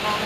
ngon